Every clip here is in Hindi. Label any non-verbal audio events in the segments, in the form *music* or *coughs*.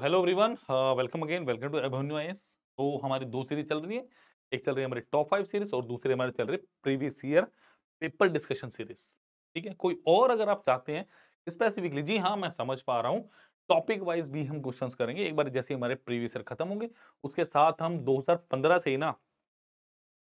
Hello everyone welcome again, welcome to avenue IAS तो हमारी दो सीरीज़ चल रही है, एक चल रही है हमारी टॉप फाइव सीरीज़ और दूसरी हमारी चल रही है previous year paper discussion series. ठीक है, कोई और अगर आप चाहते हैं स्पेसिफिकली, जी हाँ मैं समझ पा रहा हूँ, टॉपिक वाइज भी हम क्वेश्चंस करेंगे, एक बार जैसे हमारे प्रीवियस ईयर खत्म होंगे, उसके साथ हम 2015 से ही ना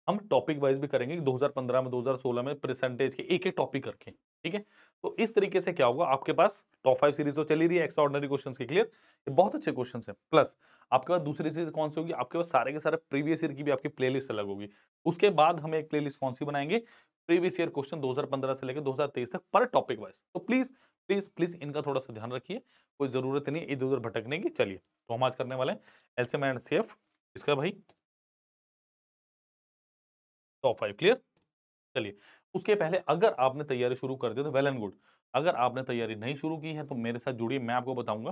हम टॉपिक वाइज भी करेंगे 2015 में 2016 में परसेंटेज के एक एक टॉपिक करके ठीक है? तो इस तरीके से क्या होगा? आपके पास टॉप फाइव सीरीज़ तो चली रही है एक्स्ट्रा ऑर्डनरी क्वेश्चन के क्लियर ये बहुत अच्छे क्वेश्चन है। प्लस आपके पास दूसरी सीरीज़ कौन सी होगी? आपके पास सारे के सारे प्रीवियस ईयर की भी आपकी प्लेलिस्ट अलग होगी। उसके बाद हम एक प्लेलिस्ट कौन सी बनाएँगे? प्रीवियस ईयर क्वेश्चन 2015 से लेकर 2023 तक पर टॉपिक वाइज तो प्लीज़ प्लीज़ प्लीज़ इनका थोड़ा सा ध्यान रखिए, कोई ज़रूरत नहीं इधर उधर भटकने की। चलिए तो हम आज करने वाले हैं एलसीएम एंड सेफ़ इसका भाई टॉप फाइव क्लियर? चलिए, उसके पहले अगर आपने तैयारी शुरू कर दी तो वेल एंड गुड। अगर आपने तैयारी नहीं शुरू की है तो मेरे साथ जुड़िए, मैं आपको बताऊँगा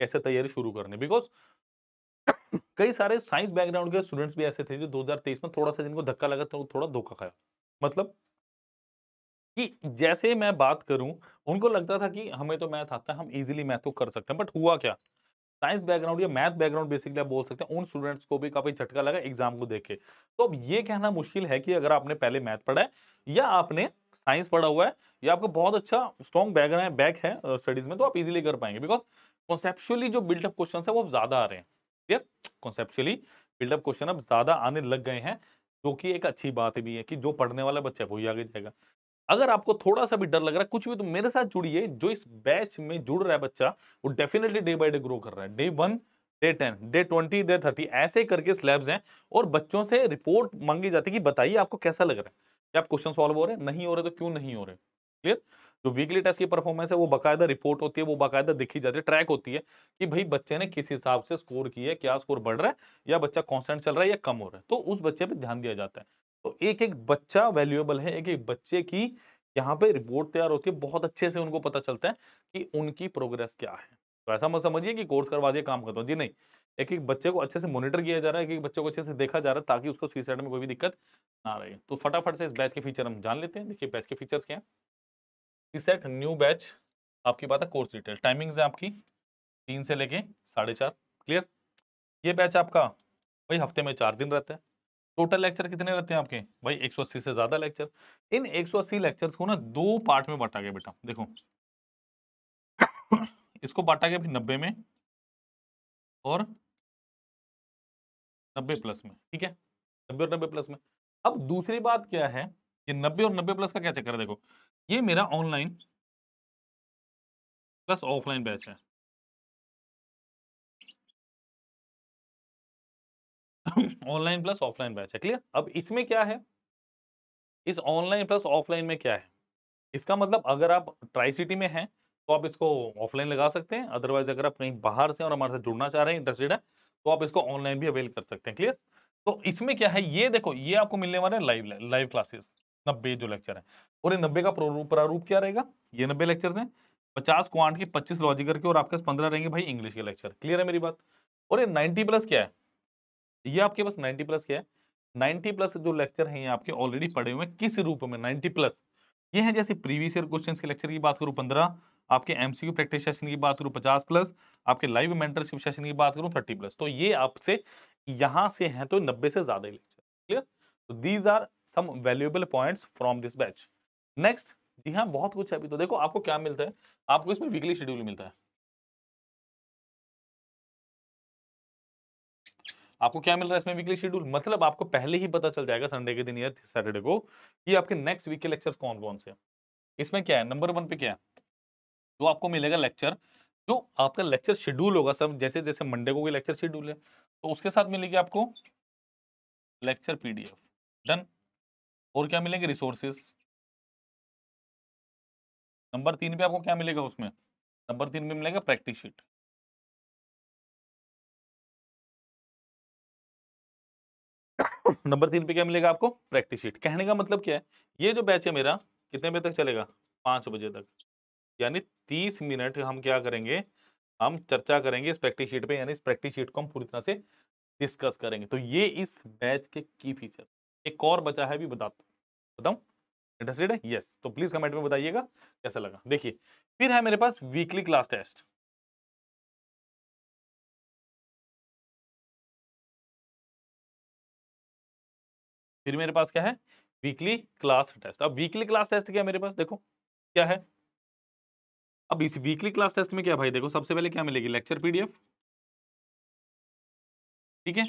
कैसे तैयारी शुरू करनी। बिकॉज़ *coughs* कई सारे साइंस बैकग्राउंड के स्टूडेंट्स भी ऐसे थे जो 2023 में थोड़ा सा जिनको धक्का लगा तो थोड़ा धोखा खाया। मतलब कि जैसे मैं बात करूँ, उनको लगता था कि हमें तो मैथ आता है, हम इजीली मैथ को कर सकते हैं, बट हुआ क्या? साइंस बैकग्राउंड या मैथ बैकग्राउंड बेसिकली आप बोल सकते हैं, उन स्टूडेंट्स को भी काफ़ी झटका लगा एग्ज़ाम को देख के। तो अब ये कहना मुश्किल है कि अगर आपने पहले मैथ पढ़ा है या आपने साइंस पढ़ा हुआ है, या आपको बहुत अच्छा स्ट्रॉन्ग बैकग्राउंड बैक है स्टडीज़ में तो आप इजिली कर पाएँगे। बिकॉज़ कॉन्सेप्चुअली जो बिल्डअप क्वेश्चन है, वो ज़्यादा आ रहे हैं। क्लियर कॉन्सेप्चुअली बिल्डअप क्वेश्चन अब ज़्यादा आने लग गए हैं, जो कि एक अच्छी बात भी है कि जो पढ़ने वाला बच्चा है, वही आगे जाएगा। अगर आपको थोड़ा सा भी डर लग रहा है, कुछ भी तो मेरे साथ जुड़िए। जो इस बैच में जुड़ रहा है बच्चा, वो definitely day by day grow कर रहा है। Day one day ten day twenty day thirty ऐसे करके स्लैब्स हैं और बच्चों से रिपोर्ट मांगी जाती है कि बताइए आपको कैसा लग रहा है। क्या आप क्वेश्चन सॉल्व हो रहे हैं, नहीं हो रहे तो क्यों नहीं हो रहे? क्लियर जो वीकली टेस्ट की परफॉर्मेंस है, वो बाकायदा रिपोर्ट होती है, वो बाकायदा दिखी जाती है ट्रैक होती है कि भाई बच्चे ने किस हिसाब से स्कोर किया है, क्या स्कोर बढ़ रहा है, या बच्चा कॉन्स्टेंट चल रहा है या कम हो रहा है। तो उस बच्चे पर ध्यान दिया जाता है। तो एक एक बच्चा वैल्यूएबल है एक एक बच्चे की यहाँ पे रिपोर्ट तैयार होती है, बहुत अच्छे से उनको पता चलता है कि उनकी प्रोग्रेस क्या है। तो ऐसा मत समझिए कि कोर्स करवा दिया, काम करता हूँ। जी नहीं, एक एक बच्चे को अच्छे से मॉनिटर किया जा रहा है, एक एक बच्चे को अच्छे से देखा जा रहा है ताकि उसको सी सेट में कोई भी दिक्कत ना रहे। तो फटाफट से इस बैच के फीचर हम जान लेते हैं। देखिए, बैच के फीचर्स क्या है? सी सेट न्यू बैच आपकी बात है कोर्स डिटेल टाइमिंग्स है आपकी तीन से लेके साढ़े चार क्लियर ये बैच आपका, वही हफ़्ते में चार दिन रहता है। टोटल लेक्चर कितने रहते हैं आपके? भाई 180 से ज़्यादा लेक्चर। इन 180 लेक्चर्स को ना दो पार्ट में बांटा गया बेटा, देखो। इसको बांटा गया भी नब्बे में और नब्बे प्लस में, ठीक है? नब्बे और नब्बे प्लस में। अब दूसरी बात क्या है ये नब्बे और नब्बे प्लस का क्या चक्कर है? देखो, ये मेरा ऑनलाइन प्लस ऑफलाइन बैच है। *laughs* ऑनलाइन प्लस ऑफलाइन बैच है, क्लियर? अब इसमें क्या है? इस ऑनलाइन प्लस ऑफलाइन में क्या है? इसका मतलब अगर आप ट्राई सिटी में हैं तो आप इसको ऑफलाइन लगा सकते हैं, अदरवाइज़ अगर आप कहीं बाहर से और हमारे साथ जुड़ना चाह रहे हैं, इंटरेस्टेड है तो आप इसको ऑनलाइन भी अवेल कर सकते हैं, क्लियर? तो इसमें क्या है? ये देखो, ये आपको मिलने वाले लाइव लाइव क्लासेस, नब्बे जो लेक्चर है। और ये नब्बे का प्रारूप क्या रहेगा? ये नब्बे लेक्चर हैं, पचास क्वांट के पच्चीस लॉजिकर के और आपके पास पंद्रह रहेंगे भाई इंग्लिश के लेक्चर, क्लियर है मेरी बात? और ये नाइनटी प्लस क्या है? ये आपके पास 90 प्लस क्या है। 90 प्लस जो लेक्चर हैं ये आपके ऑलरेडी पढ़े हुए हैं किस रूप में 90 प्लस। ये है जैसे प्रीवियस ईयर क्वेश्चंस के लेक्चर की बात करूँ 15 आपके एमसीक्यू प्रैक्टिस सेशन की बात करूँ 50 प्लस, आपके लाइव मेंटरशिप सेशन की बात करूँ 30 प्लस। तो ये आपसे यहाँ से हैं तो 90 से ज़्यादा ही लेक्चर, क्लियर? तो these are some valuable points from this batch next जी हाँ बहुत कुछ है अभी तो। देखो, आपको क्या मिलता है? आपको इसमें वीकली शेड्यूल मिलता है। आपको क्या मिल रहा है इसमें वीकली शेड्यूल मतलब आपको पहले ही पता चल जाएगा संडे के दिन या सैटरडे को कि आपके नेक्स्ट वीक के लेक्चर्स कौन कौन से इसमें क्या है? नंबर वन पे क्या है? तो आपको मिलेगा लेक्चर जो आपका लेक्चर शेड्यूल होगा सब, जैसे जैसे मंडे को कोई लेक्चर शेड्यूल है तो उसके साथ मिलेगी आपको लेक्चर पीडीएफ डन और क्या मिलेंगे? रिसोर्सेज नंबर तीन पे आपको क्या मिलेगा उसमें? नंबर तीन में मिलेगा प्रैक्टिस शीट नंबर तीन पे क्या मिलेगा आपको? Practice sheet. कहने का मतलब क्या है? ये जो बैच है मेरा, कितने बजे तक चलेगा? पाँच बजे तक। यानी तीस मिनट हम क्या करेंगे? हम चर्चा करेंगे इस प्रैक्टिस शीट पे, यानी इस प्रैक्टिस शीट को हम पूरी तरह से डिस्कस करेंगे। तो ये इस बैच के की फीचर। एक और बचा है भी बता बताऊँ? इंटरेस्टेड है? यस तो प्लीज़ कमेंट में बताइएगा, कैसा लगा? देखिए, फिर है मेरे पास वीकली क्लास टेस्ट फिर मेरे पास क्या है? वीकली क्लास टेस्ट अब वीकली क्लास टेस्ट क्या मेरे पास? देखो, क्या है? अब इस वीकली क्लास टेस्ट में क्या भाई? देखो, सबसे पहले क्या मिलेगी? लेक्चर पीडीएफ ठीक है?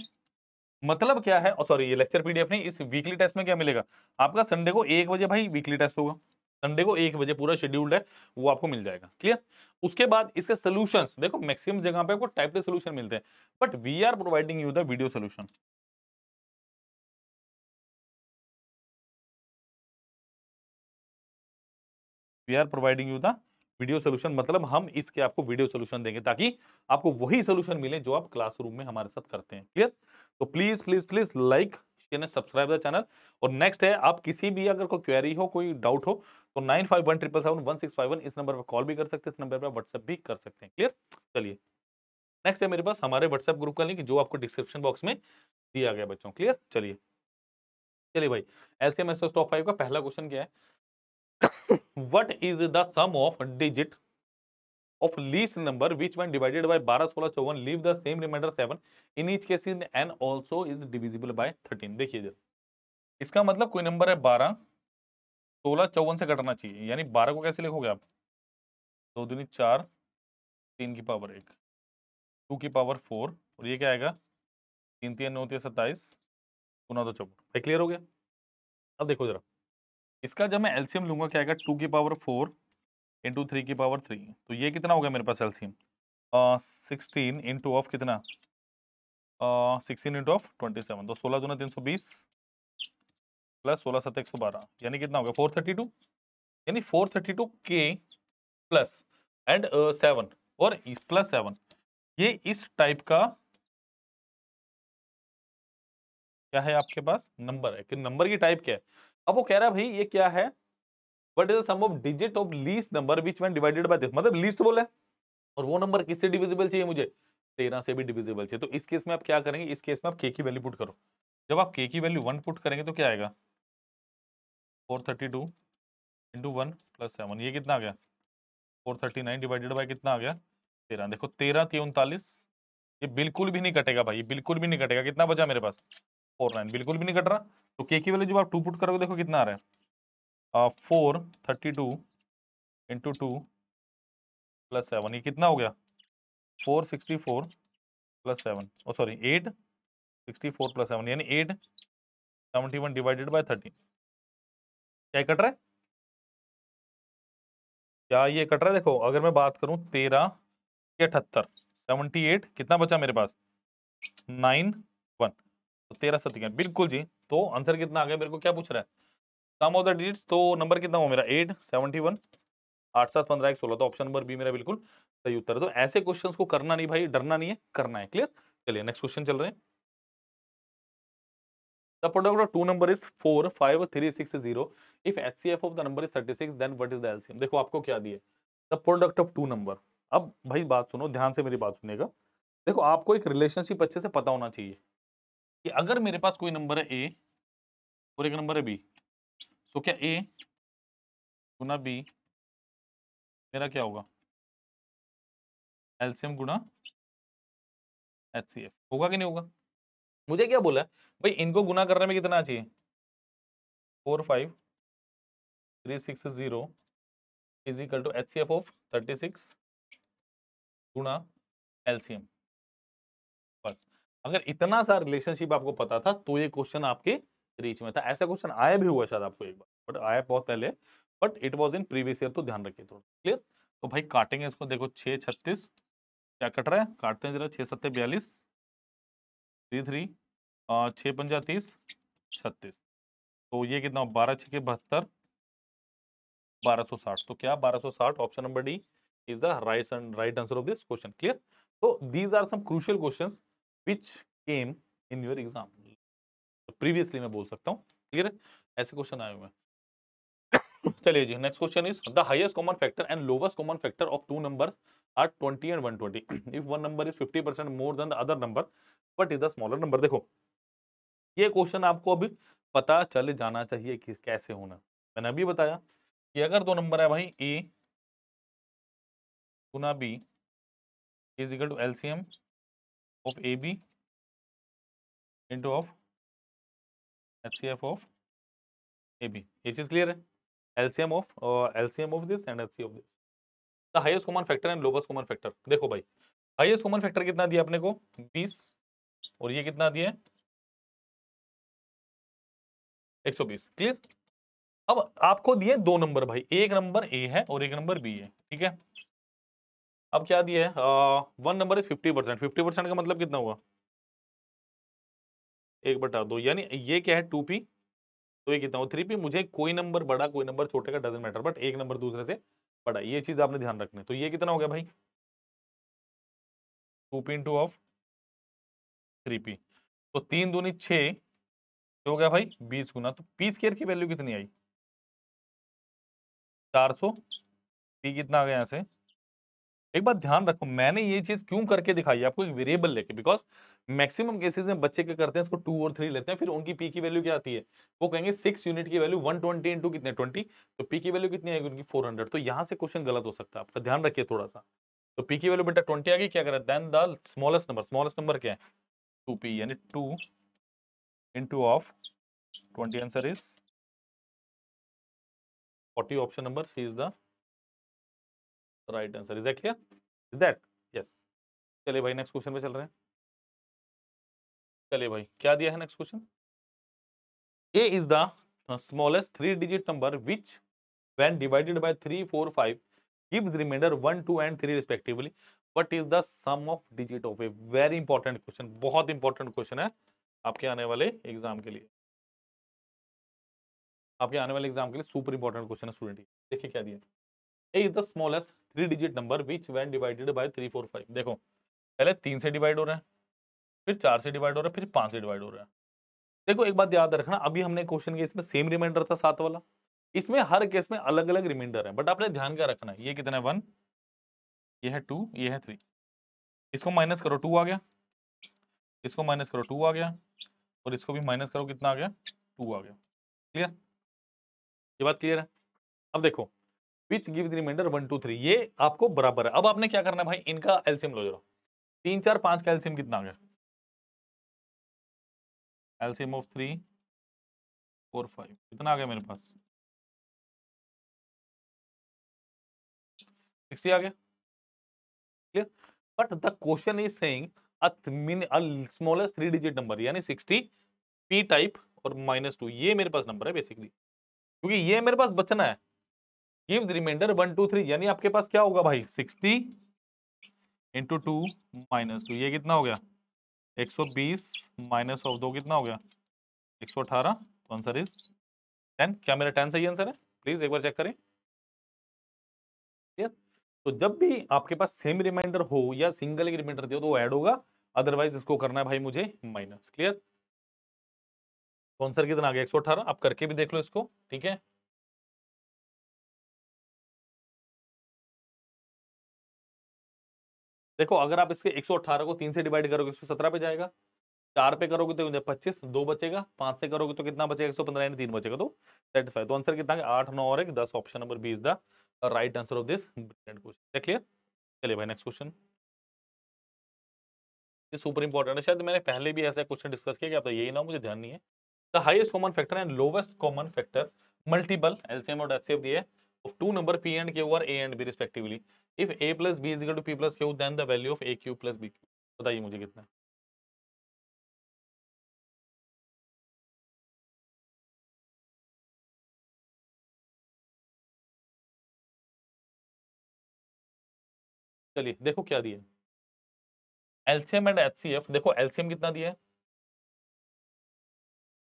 मतलब क्या है? सॉरी ये लेक्चर पीडीएफ नहीं, इस वीकली टेस्ट में क्या मिलेगा? आपका संडे को एक बजे भाई वीकली टेस्ट होगा। संडे को एक बजे पूरा शेड्यूल्ड है, वो आपको मिल जाएगा। क्लियर उसके बाद इसके सोल्यूशन देखो मैक्सिमम जगह पे आपको टाइप के सोल्यूशन मिलते हैं। But we are providing you the video solution we are providing you the video solution मतलब हम इसके आपको वीडियो सोल्यूशन देंगे ताकि आपको वही सोल्यूशन मिले जो आप क्लासरूम में हमारे साथ करते हैं क्लियर तो please please please like subscribe the channel और नेक्स्ट है, आप किसी भी अगर कोई क्वेरी हो, कोई डाउट हो तो nine five one triple seven one six five one इस नंबर पर कॉल भी कर सकते हैं, इस नंबर पर व्हाट्सएप भी कर सकते हैं क्लियर चलिए। नेक्स्ट है मेरे पास हमारे व्हाट्सएप ग्रुप का लिंक जो आपको डिस्क्रिप्शन बॉक्स में दिया गया बच्चों क्लियर चलिए। चलिए भाई एलसीएम एस टॉप फाइव का पहला क्वेश्चन क्या है? What is the sum of digit of least number which when divided by बारह, सोलह, चौवन leave the same remainder seven in each case in n also is divisible by thirteen देखिए इसका मतलब कोई नंबर है बारह, सोलह, चौवन से कटाना चाहिए। यानी बारह को कैसे लिखोगे आप? दो दिन चार, तीन की पावर एक टू की पावर फोर और ये क्या आएगा? तीन तीन, नौ, तीन, सत्ताईस, गुना दो चौपन क्लियर हो गया? अब देखो जरा। इसका जब मैं एल्सियम लूँगा, क्या आएगा? टू की पावर फोर इंटू थ्री की पावर थ्री तो ये कितना हो गया मेरे पास एल्सियम सिक्सटीन इंटू ऑफ़ कितना? Sixteen into of twenty seven तो सोलह दूना तीन सौ बीस प्लस सोलह सत्तर एक सौ बारह. यानी कितना हो गया? फोर थर्टी टू यानी फोर थर्टी टू के प्लस एंड सेवन और प्लस सेवन ये इस टाइप का क्या है आपके पास? नंबर है। कि नंबर की टाइप क्या है? अब वो कह रहा है, भाई, ये क्या है? What is of digit of least number which when divided by this मतलब लीस्ट बोला और वो नंबर किससे डिविजिबल चाहिए मुझे? तेरह से भी डिविजिबल चाहिए। तो इस केस में आप क्या करेंगे? इस केस में आप के की वैल्यू पुट करो। जब आप के की वैल्यू वन पुट करेंगे तो क्या आएगा? Four thirty two into one plus seven ये कितना आ गया? Four thirty nine divided by कितना आ गया? तेरह। देखो, तेरह तीन उनतालीस, ये बिल्कुल भी नहीं कटेगा भाई बिल्कुल भी नहीं कटेगा। कितना बचा मेरे पास? फोर नाइन, बिल्कुल भी नहीं कट रहा। तो के की वैल्यू जब आप टू पुट करोगे, देखो कितना आ रहा है। Four thirty two into two plus seven ये कितना हो गया? Four sixty four plus seven oh sorry eight sixty four plus seven यानी eight seventy one divided by thirty क्या कट रहा है? क्या ये कट रहा है? देखो, अगर मैं बात करूँ तेरह अठहत्तर सेवेंटी एट कितना बचा मेरे पास? नाइन वन तेरह सत्तर बिल्कुल जी। तो आंसर कितना आ गया? मेरे को क्या पूछ रहा है? सम ऑफ़ द डिजिट्स तो नंबर कितना हो मेरा? एट सेवेंटी वन आठ सात पंद्रह एक सोलह। तो ऑप्शन नंबर बी मेरा बिल्कुल सही उत्तर है। तो ऐसे क्वेश्चन को करना नहीं भाई डरना नहीं है करना है क्लियर चलिए नेक्स्ट क्वेश्चन चल रहे हैं। The product of two number is 4, 5, 3, 6, 0. If HCF of the number is 36, then what is the LCM? देखो आपको क्या दिए? The product of two number. अब भाई बात सुनो ध्यान से मेरी बात सुनेगा देखो आपको एक रिलेशनशिप अच्छे से पता होना चाहिए। कि अगर मेरे पास कोई नंबर है ए और एक नंबर है बी सो क्या ए गुना बी मेरा क्या होगा? एलसीएम गुना एच सी एफ़ होगा कि नहीं होगा? मुझे क्या बोला? भाई इनको गुना करने में कितना चाहिए? Four five three six zero is equal to H C F of thirty six Guna LCM बस। अगर इतना सा रिलेशनशिप आपको पता था तो ये क्वेश्चन आपके रीच में था। ऐसा क्वेश्चन आया भी हुआ शायद आपको एक बार बट आया बहुत पहले but it was in previous year तो ध्यान रखिए थोड़ा। क्लियर तो भाई काटेंगे इसको देखो छः छत्तीस क्या कट रहा है? काटते हैं जरा छः सत्तर बयालीस थ्री थ्री छः पंजा तीस छत्तीस। तो ये कितना बारह छः के बहत्तर बारह सौ साठ। तो क्या? बारह सौ साठ option number D is the right right answer of this question clear तो these are some crucial questions which came in your exam previously मैं बोल सकता हूँ क्लियर ऐसे क्वेश्चन आए हुए चलिए जी next question is the highest common factor and lowest common factor of two numbers are 20 and 120 if one number is 50% more than the other number but is the smaller number देखो। ये क्वेश्चन आपको अभी पता चल जाना चाहिए कि कैसे होना। मैंने अभी बताया कि अगर दो नंबर है भाई A Guna B is equal to LCM A B into of HCF of AB. It is clear? LCM of uh, LCM of this and HCF of this. The highest common factor and lowest common factor. देखो भाई हाईएस्ट कॉमन फैक्टर कितना दिया अपने को 20 और ये कितना दिया है 120 क्लियर अब आपको दिए दो नंबर भाई एक नंबर ए है और एक नंबर बी है ठीक है अब क्या दिया है? One number is fifty percent fifty percent का मतलब कितना हुआ? एक बटा दो, यानी ये क्या है? टू पी तो ये कितना हो थ्री पी मुझे कोई नंबर बड़ा, कोई नंबर छोटे का डजेंट मैटर बट एक नंबर दूसरे से बड़ा ये चीज़ आपने ध्यान रखना तो ये कितना हो गया भाई? Two P into of three P तो तीन दूनी छ तो हो गया भाई बीस गुना। तो पी स्केयर की वैल्यू कितनी आई? चार सौ। पी कितना आ गया यहाँ से? एक बात ध्यान रखो, मैंने ये चीज़ क्यों करके दिखाई आपको एक वेरिएबल लेके बिकॉज़ मैक्सिमम केसेस में बच्चे क्या करते हैं, इसको टू और थ्री लेते हैं, फिर उनकी पी की वैल्यू क्या आती है? वो कहेंगे सिक्स यूनिट की वैल्यू वन ट्वेंटी इंटू कितने? ट्वेंटी तो पी की वैल्यू कितनी आएगी उनकी? फोर हंड्रेड तो यहाँ से क्वेश्चन गलत हो सकता है, आपका ध्यान रखिए थोड़ा सा तो पी की वैल्यू बेटा ट्वेंटी आ गई, क्या करें? Then the smallest number smallest number क्या है? टू पी यानी two into of twenty answer is forty option number C is the right answer, is that clear? Is that? Yes. चलिए भाई, नेक्स्ट क्वेश्चन पे चल रहे हैं। चलिए भाई, क्या दिया है next question? A is the smallest three digit number which when divided by 3 4 5 gives remainder 1 2 and 3 respectively. What is the sum of digit of a? Very important question, बहुत important question है आपके आने वाले एग्ज़ाम के लिए। आपके आने वाले एग्ज़ाम के लिए सुपर इंपॉर्टेंट क्वेश्चन है स्टूडेंट देखिए क्या दिया is the smallest three digit number which when divided by three four five देखो, पहले तीन से डिवाइड हो रहा है, फिर चार से डिवाइड हो रहा है, फिर पाँच से डिवाइड हो रहा है। देखो, एक बात याद रखना, अभी हमने क्वेश्चन किया इसमें सेम रिमाइंडर था, सात वाला। इसमें हर केस में अलग अलग रिमाइंडर है बट आपने ध्यान क्या रखना है, ये कितना है वन ये है टू ये है थ्री इसको माइनस करो टू आ गया। इसको माइनस करो टू आ गया। और इसको भी माइनस करो, कितना आ गया टू आ गया। क्लियर ये बात क्लियर है? अब देखो which give remainder one two three ये आपको बराबर है। अब आपने क्या करना है भाई? इनका एल्सियम लो जरा। तीन, चार, पाँच का एल्सियम कितना आ गया? LCM of three four five कितना आ गया मेरे पास? आ गया। But the question is saying smallest three digit number यानी सिक्सटी पी टाइप और माइनस टू ये मेरे पास नंबर है बेसिकली क्योंकि ये मेरे पास बचना है। Gives remainder one two three यानी आपके पास क्या होगा भाई? Sixty into two minus two ये कितना हो गया? एक सौ बीस माइनस ऑफ़ दो कितना हो गया? एक सौ अठारह. तो आंसर इज़ टेन क्या मेरा टेन सही आंसर है? प्लीज़ एक बार चेक करें। तो जब भी आपके पास सेम रिमाइंडर हो या सिंगल एक रिमाइंडर दे तो वो ऐड होगा। अदरवाइज़ इसको करना है भाई मुझे माइनस क्लियर तो आंसर कितना आ गया? एक सौ अठारह. आप करके भी देख लो इसको। ठीक है? देखो, अगर आप इसके 118 को तीन से डिवाइड करोगे 117 पे जाएगा। चार पे करोगे तो पच्चीस, दो बचेगा, पाँच से करोगे तो कितना बचेगा? एक सौ पंद्रह तीन बचेगा। तो सेटिस्फाई तो आंसर कितना आठ, नौ और एक, दस। Option number B is the right answer of this question clear चलिए भाई नेक्स्ट क्वेश्चन ये सुपर इंपॉर्टेंट है। शायद मैंने पहले भी ऐसा क्वेश्चन डिस्कस किया कि आप तो यही ना मुझे ध्यान नहीं है। The highest common factor and lowest common factor multiple LCM और एचसीएफ दिए of two number p and q are a and b respectively if A plus B equal to p plus q, then the value of a q plus b q बताइए मुझे कितना चलिए, देखो क्या दिया एलसीएम एंड एचसीएफ देखो एलसीएम कितना दिया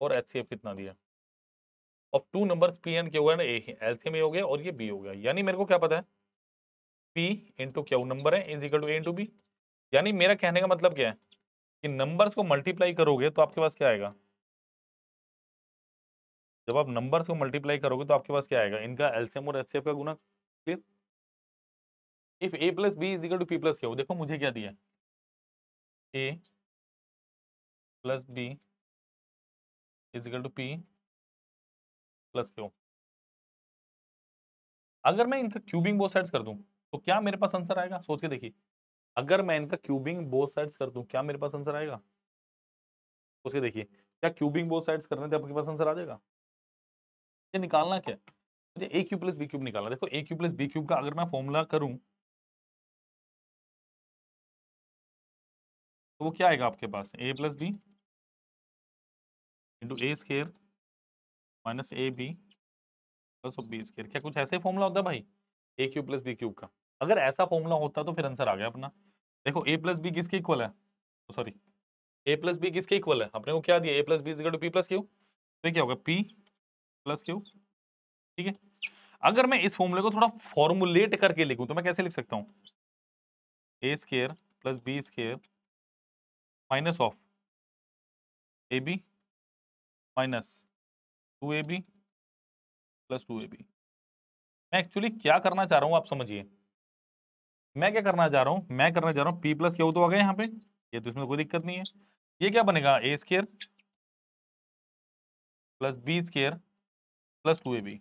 और एचसीएफ कितना दिया of two numbers P and Q and A LCM A हो गया और ये बी हो गया। यानी मेरे को क्या पता है? पी इंटू क्यू नंबर है is equal to A into B यानी मेरा कहने का मतलब क्या है? कि नंबर्स को मल्टीप्लाई करोगे तो आपके पास क्या आएगा? जब आप नंबर्स को मल्टीप्लाई करोगे तो आपके पास क्या आएगा? इनका एलसीएम और एचसीएफ का गुना clear if A plus B is equal to P plus Q देखो मुझे क्या दिया A plus B is equal to P plus Q अगर मैं इनका क्यूबिंग बोथ साइड्स कर दूँ तो क्या मेरे पास आंसर आएगा? सोच के देखिए। अगर मैं इनका क्यूबिंग बोथ साइड्स कर दूँ, क्या मेरे पास आंसर आएगा? सोच के देखिए। क्या क्यूबिंग बोथ साइड्स करने थे आपके पास आंसर आ जाएगा? ये निकालना क्या? मुझे A cube plus B cube निकालना। देखो A cube plus B cube का अगर मैं फॉर्मूला करूँ तो वो क्या आएगा आपके पास? A plus B into A square minus A B plus B square क्या कुछ ऐसे फॉर्मूला होता है भाई? A cube plus B cube का। अगर ऐसा फॉर्मूला होता तो फिर आंसर आ गया अपना। देखो ए प्लस बी किसके इक्वल है? सॉरी ए प्लस बी किसके इक्वल है? अपने को क्या दिया? A plus B to P plus Q तो क्या होगा पी प्लस क्यू ठीक है? अगर मैं इस फॉर्मूले को थोड़ा फॉर्मुलेट करके लिखूं तो मैं कैसे लिख सकता हूँ? A square plus B square minus of A B minus two A B plus two A B मैं एक्चुअली क्या करना चाह रहा हूँ, आप समझिए। मैं क्या करना चाह रहा हूँ? मैं करना चाह रहा हूँ। पी प्लस क्या तो आ गया यहाँ पे। ये तो इसमें कोई दिक्कत नहीं है। ये क्या बनेगा? A square plus B square plus two A B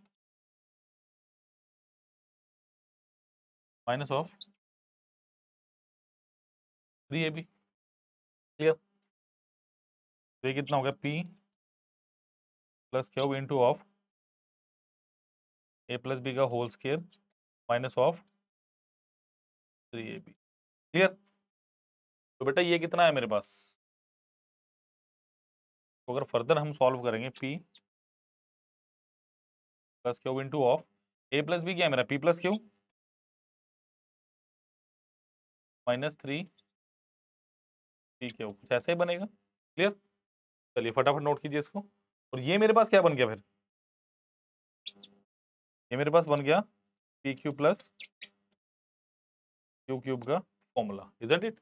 minus of three A B clear तो ये कितना हो गया? P plus Q into of A plus B का whole square minus of three A B clear तो बेटा ये कितना है मेरे पास? तो अगर फर्दर हम सॉल्व करेंगे P plus Q into of A plus B क्या है मेरा? P plus Q minus three. P Q कुछ ऐसा ही बनेगा। क्लियर? चलिए फटाफट नोट कीजिए इसको। और ये मेरे पास क्या बन गया फिर? ये मेरे पास बन गया P Q plus Q cube का फॉर्मूला इजेंट इट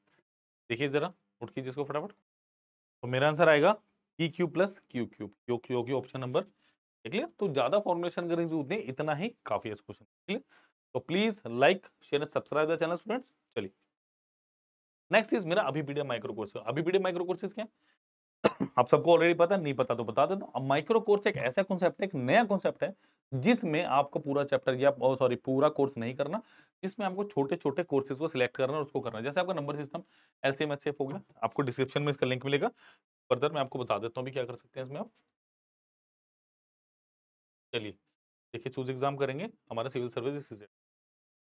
देखिए जरा नोट कीजिए इसको फटाफट। तो मेरा आंसर आएगा P Q plus Q cube Q Q Q option number clear तो ज़्यादा फॉर्मुलेशन करने की ज़रूरत नहीं, इतना ही काफ़ी है इस क्वेश्चन क्लियर तो please like share and subscribe the channel students चलिए। नेक्स्ट इज़ मेरा अभी माइक्रो कोर्स अभी माइक्रो कोर्सेज क्या आप सबको ऑलरेडी पता नहीं पता तो बता देता हूँ। माइक्रो कोर्स एक ऐसा कॉन्सेप्ट है, एक नया कॉन्सेप्ट है जिसमें आपको पूरा चैप्टर या सॉरी, पूरा कोर्स नहीं करना, जिसमें आपको छोटे छोटे कोर्सेज को सिलेक्ट करना और उसको करना जैसे आपका नंबर सिस्टम एलसीएम एचसीएफ हो गया, आपको डिस्क्रिप्शन में इसका लिंक मिलेगा। फर्दर मैं आपको बता देता हूँ भी क्या कर सकते हैं इसमें आप। चलिए, देखिए, चूज़ एग्ज़ाम करेंगे, हमारा सिविल सर्विस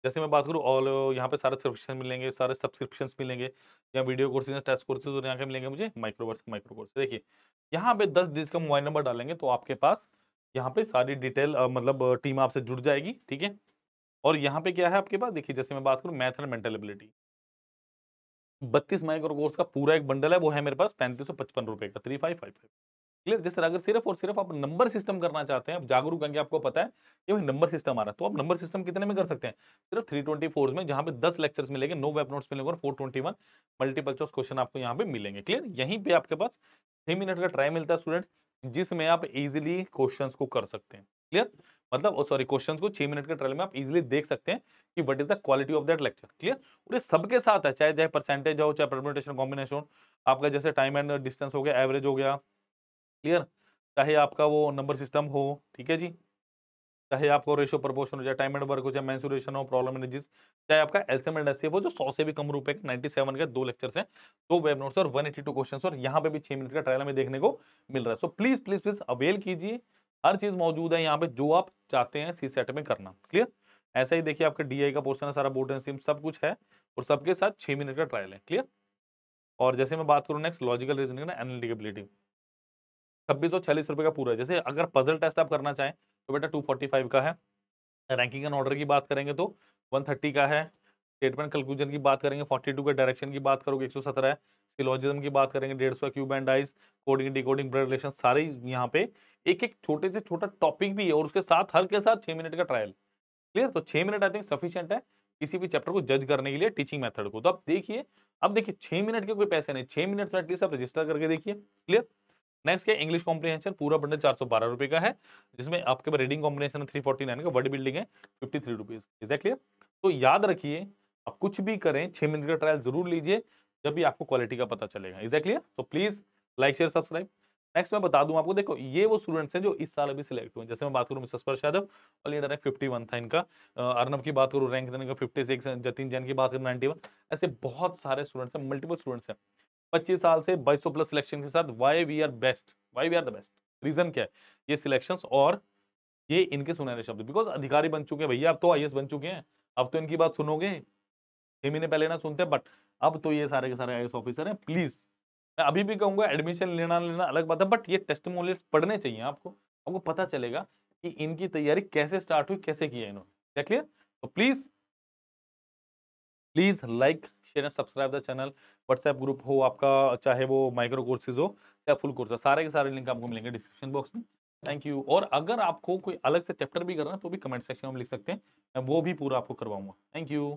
जैसे मैं बात करूँ, ऑल, यहाँ पे सारे सब्सक्रिप्शन मिलेंगे, सारे सब्सक्रिप्शन मिलेंगे, या वीडियो कोर्सेज टेस्ट कोर्सेज और यहाँ के मिलेंगे मुझे माइक्रोवर्स माइक्रो कोर्स। देखिए, यहाँ पे दस डिजिट का मोबाइल नंबर डालेंगे तो आपके पास यहाँ पे सारी डिटेल मतलब टीम आपसे जुड़ जाएगी, ठीक है? और यहाँ पे क्या है आपके पास? देखिए, जैसे मैं बात करूँ, मैथ एंड मेंटल एबिलिटी। बत्तीस माइक्रो कोर्स का पूरा एक बंडल है, वो है मेरे पास पैंतीस सौ पचपन रुपए का, three five five five. Clear? जिस तरह अगर सिर्फ़ और सिर्फ़ आप नंबर सिस्टम करना चाहते हैं, आप जागरूक हैं आपको पता है कि भाई नंबर सिस्टम आ रहा है। तो आप नंबर सिस्टम कितने में कर सकते हैं? सिर्फ़ थ्री ट्वेंटी फोर में, जहाँ पे दस लेक्चर्स मिलेंगे, नो वेब नोट्स मिलेंगे और four twenty one multiple choice question आपको यहाँ पे मिलेंगे। क्लियर? यहीं पे आपके पास छह मिनट का ट्राई मिलता है स्टूडेंट्स, जिसमें आप इजिली क्वेश्चन को कर सकते हैं। क्लियर? मतलब सॉरी, क्वेश्चंस को छह मिनट के ट्रायल में आप इजीली देख सकते हैं कि what is the quality of that lecture clear? और ये सबके साथ है, चाहे चाहे परसेंटेज हो, चाहे परम्यूटेशन कॉम्बिनेशन आपका जैसे टाइम एंड डिस्टेंस हो गया एवरेज हो गया क्लियर? चाहे आपका वो नंबर सिस्टम हो, ठीक है जी? चाहे आपको रेशो प्रपोर्शन हो, चाहे टाइम एंड वर्क हो, चाहे मैंसुरेशन हो, प्रॉब्लम एनर्जीज, चाहे आपका एल्सियम एंड एससीएफ हो, जो सौ से भी कम रुपए के 97 के दो लेक्चर्स हैं, दो वेब नोट्स और 182 क्वेश्चंस, और यहाँ पे भी छह मिनट का ट्रायल हमें देखने को मिल रहा है। So please please please avail कीजिए। हर चीज़ मौजूद है यहाँ पे, जो आप चाहते हैं सी सेट में करना। क्लियर ऐसा ही देखिए आपका डी का पोर्सन है, सारा बोर्ड एंड सिम सब कुछ है, और सबके साथ छह मिनट का ट्रायल है। क्लियर और जैसे मैं बात करूँ नेक्स्ट लॉजिकल रीजनिंग एनालिटिकबिलिटी छब्बीस सौ छियालीस रुपए का पूरा है। जैसे अगर पजल टेस्ट आप करना चाहें तो बेटा टू फोर्टी फाइव का है। रैंकिंग एंड ऑर्डर की बात करेंगे तो वन थर्टी का है। स्टेटमेंट कंक्लूजन की बात करेंगे फोर्टी टू का डायरेक्शन की बात करोगे, एक सौ सत्रह है। सिलोजिज्म की बात करेंगे, डेढ़ सौ cube and dice coding decoding blood relation सारे यहाँ पे एक एक छोटे से छोटा टॉपिक भी है और उसके साथ, हर के साथ छह मिनट का ट्रायल क्लियर तो छह मिनट आई थिंक सफिशियंट है किसी भी चैप्टर को जज करने के लिए टीचिंग मेथड को। तो आप देखिए, अब देखिए, छह मिनट के कोई पैसे नहीं, छह मिनट में एटलीस्ट आप रजिस्टर करके देखिए। क्लियर नेक्स्ट क्या इंग्लिश कॉम्प्रीहेंशन पूरा बंडल चार सौ बारह रुपए का है, जिसमें आपके पास reading combination three forty nine का, बड़ी बिल्डिंग है fifty three rupees is that clear तो याद रखिए, आप कुछ भी करें, छह मिनट का ट्रायल ज़रूर लीजिए, जब भी आपको क्वालिटी का पता चलेगा। इज़ क्लियर तो please like share subscribe next मैं बता दूँ आपको, देखो, ये वो स्टूडेंट्स हैं जो इस साल अभी सिलेक्ट हुए जैसे मैं बात करूँ स्पर्श यादव, और लीडर रैंक फिफ्टी वन था इनका। अर्नब की बात करूँ रैंक देने का फिफ्टी सिक्स जतिन जैन की बात करूँ नाइनटी वन ऐसे बहुत सारे स्टूडेंट्स हैं मल्टीपल स्टूडेंट्स हैं। पच्चीस साल से बाईस प्लस सिलेक्शन के साथ why we are best why we are the best reason क्या है? ये सिलेक्शंस और ये इनके सुनहरे शब्द। बिकॉज़ अधिकारी बन चुके हैं भैया, अब तो आई बन चुके हैं। अब तो इनकी बात सुनोगे? छह महीने पहले ना सुनते बट अब तो ये सारे के सारे आई ऑफिसर हैं प्लीज़ मैं अभी भी कहूँगा एडमिशन लेना लेना अलग बात है बट ये टेस्टमोनियल्स पढ़ने चाहिए आपको। आपको पता चलेगा कि इनकी तैयारी कैसे स्टार्ट हुई, कैसे किया इन्होंने। क्लियर तो please please like, share and subscribe the channel. WhatsApp group हो आपका, चाहे वो माइक्रो कोर्सेज हो या फुल कोर्स हो, सारे के सारे लिंक आपको मिलेंगे डिस्क्रिप्शन बॉक्स में। Thank you. और अगर आपको कोई अलग से चैप्टर भी करना है तो भी कमेंट सेक्शन में लिख सकते हैं, मैं वो भी पूरा आपको करवाऊँगा। Thank you.